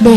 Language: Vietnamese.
để